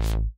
you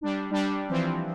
Música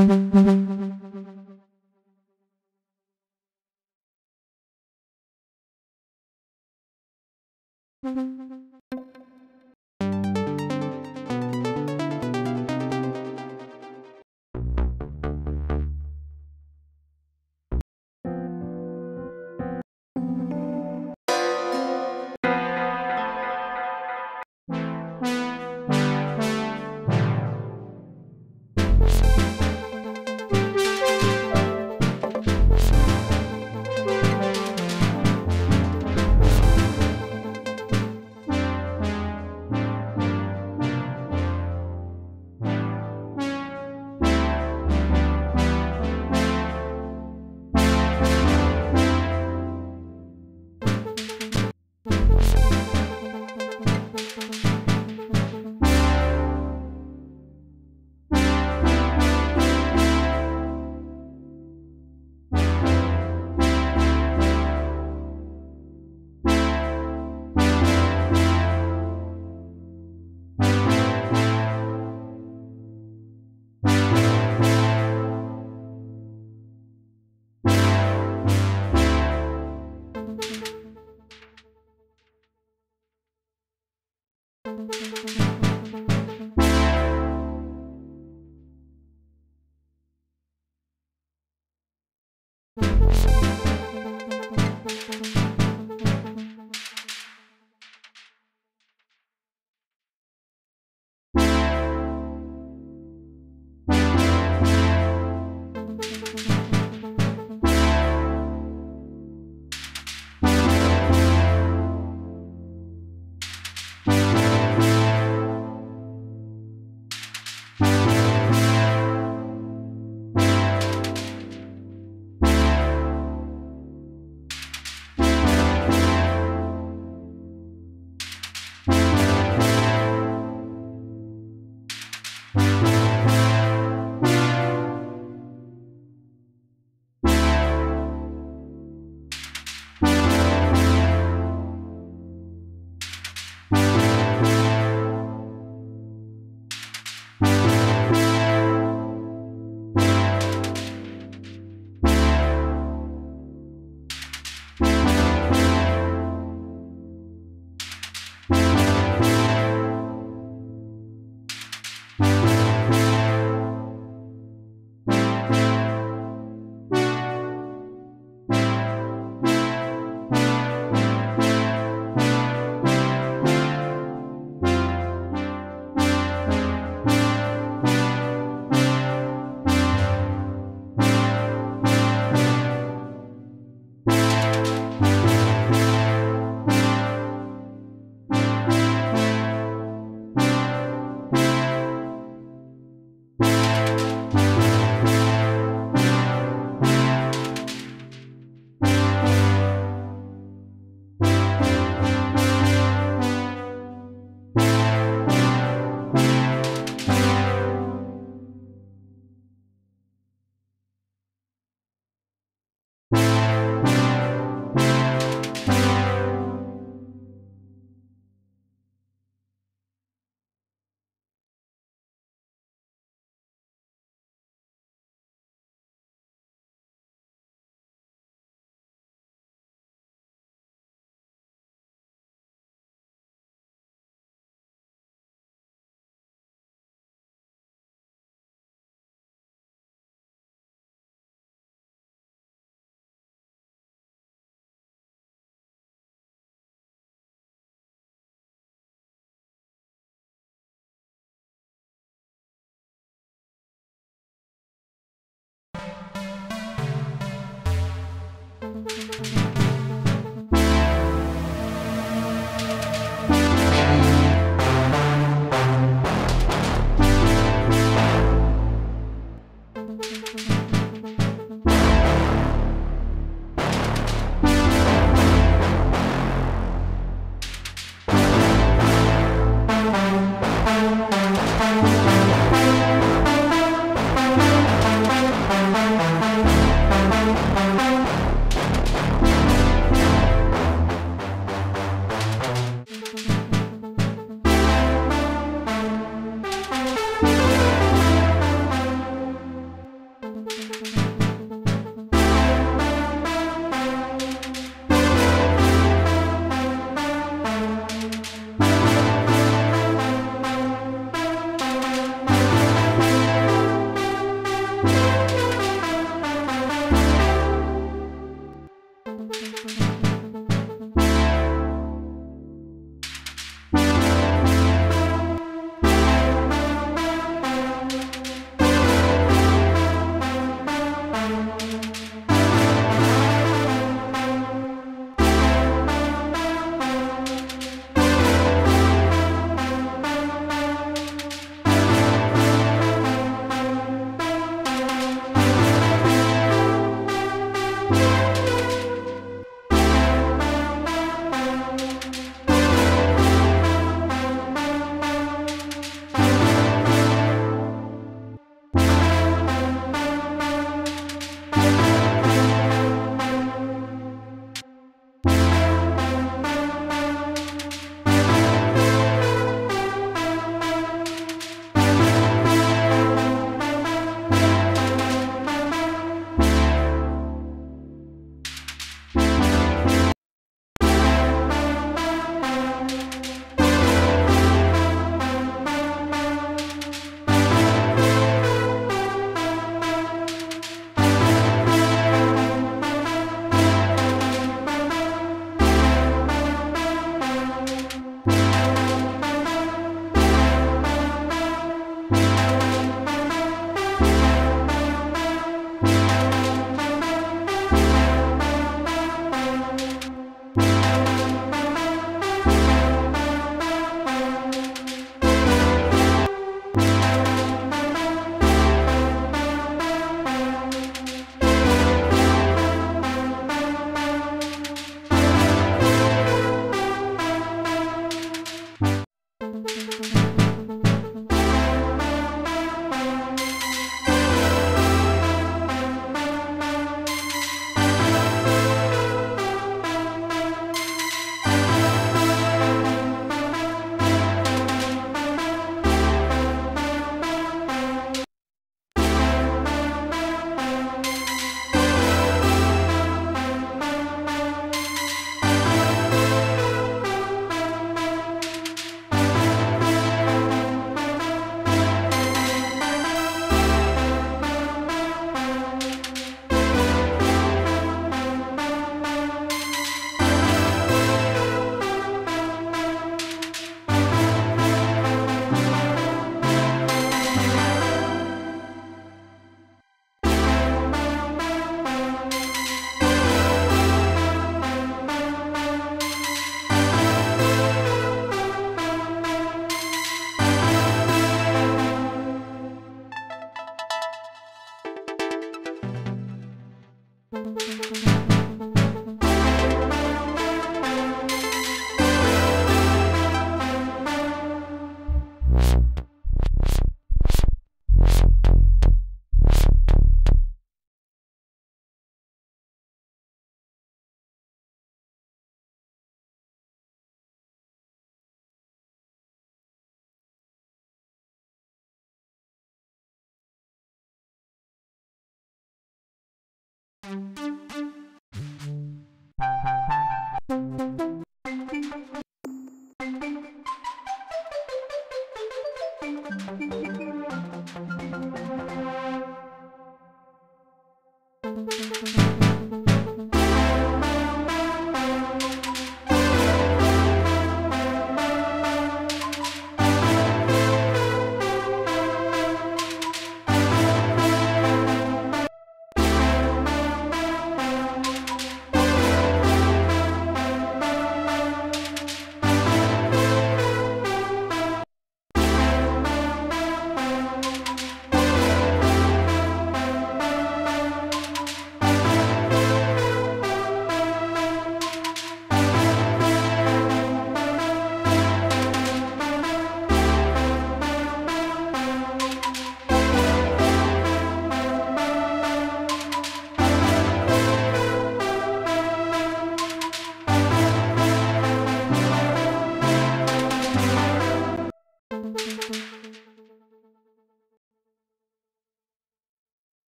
Thank you.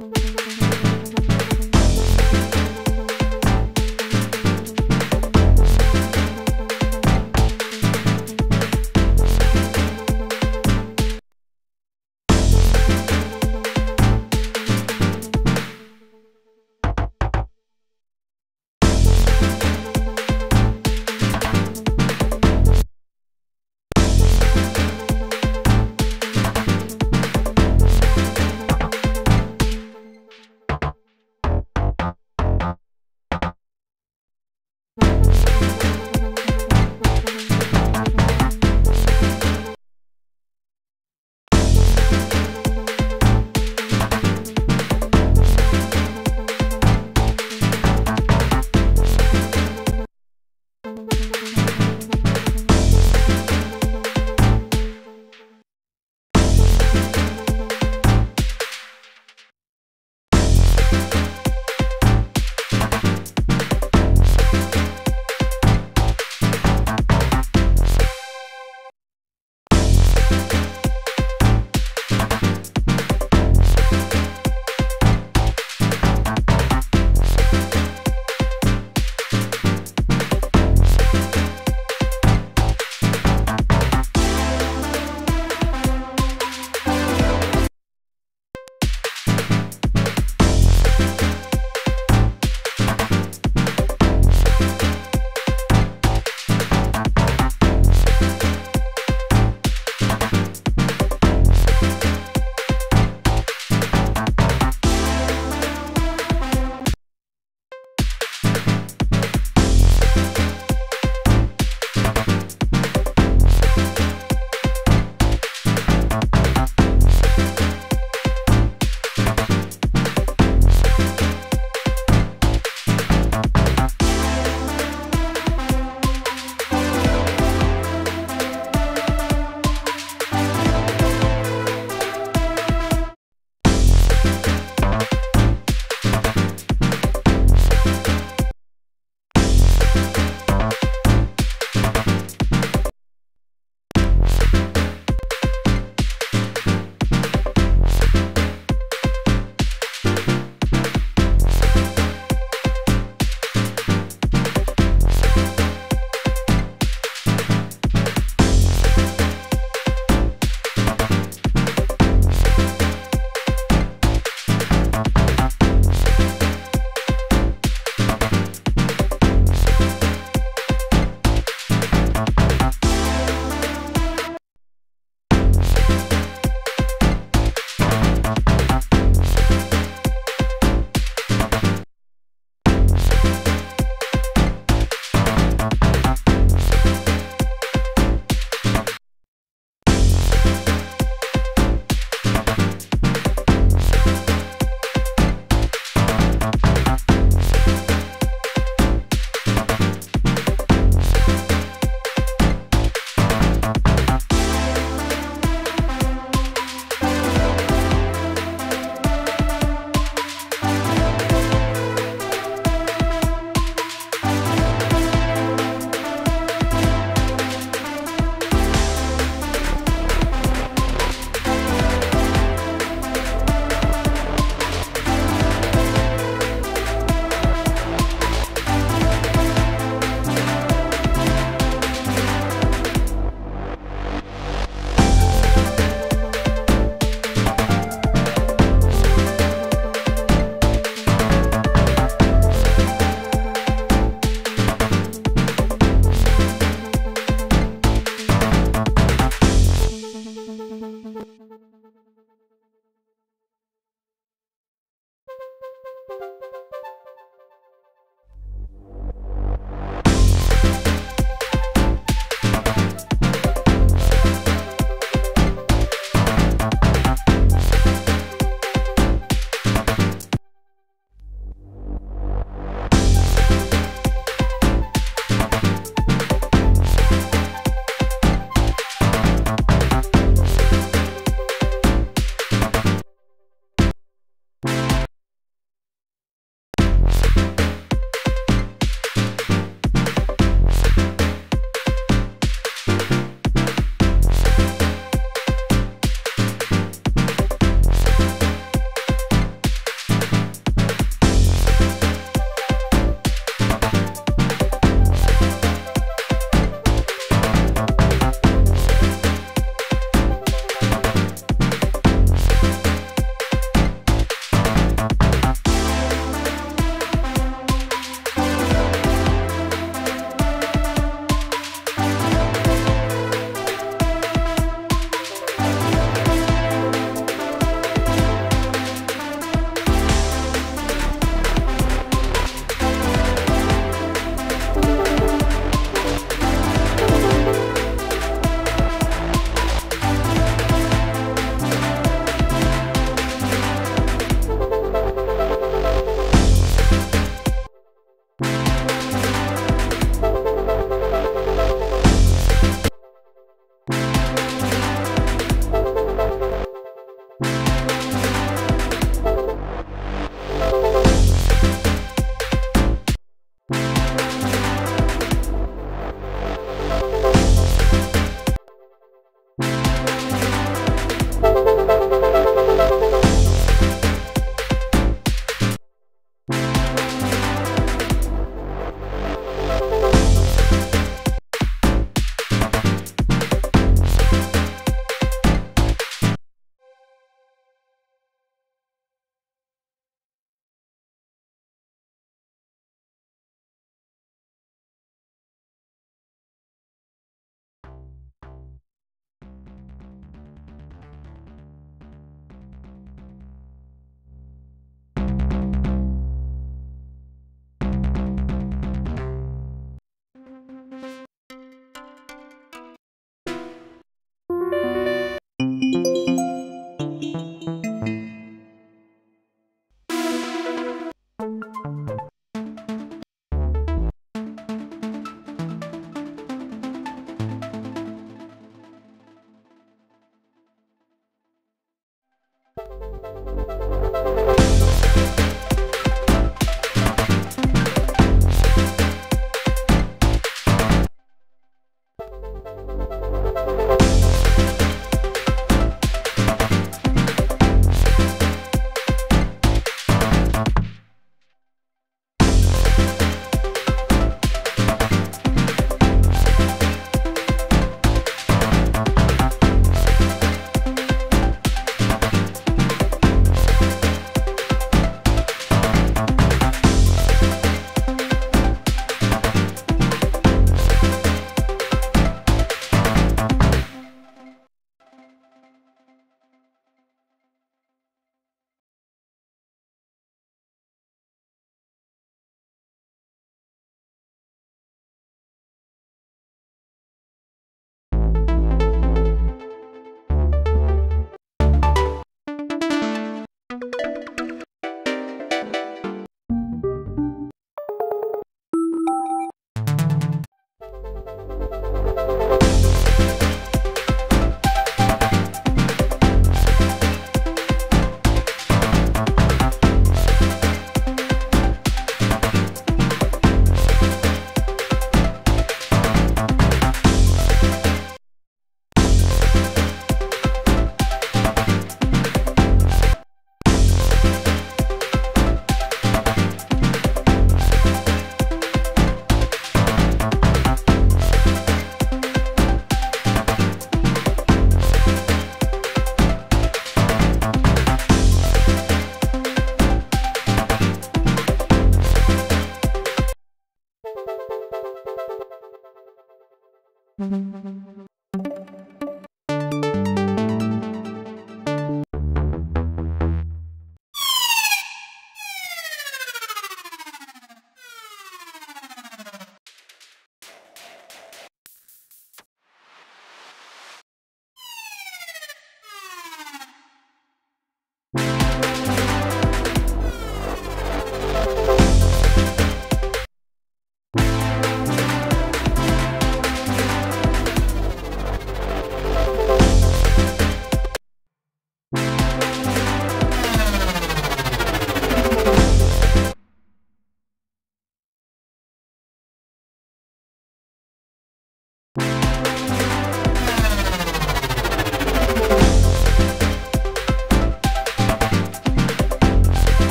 thank you.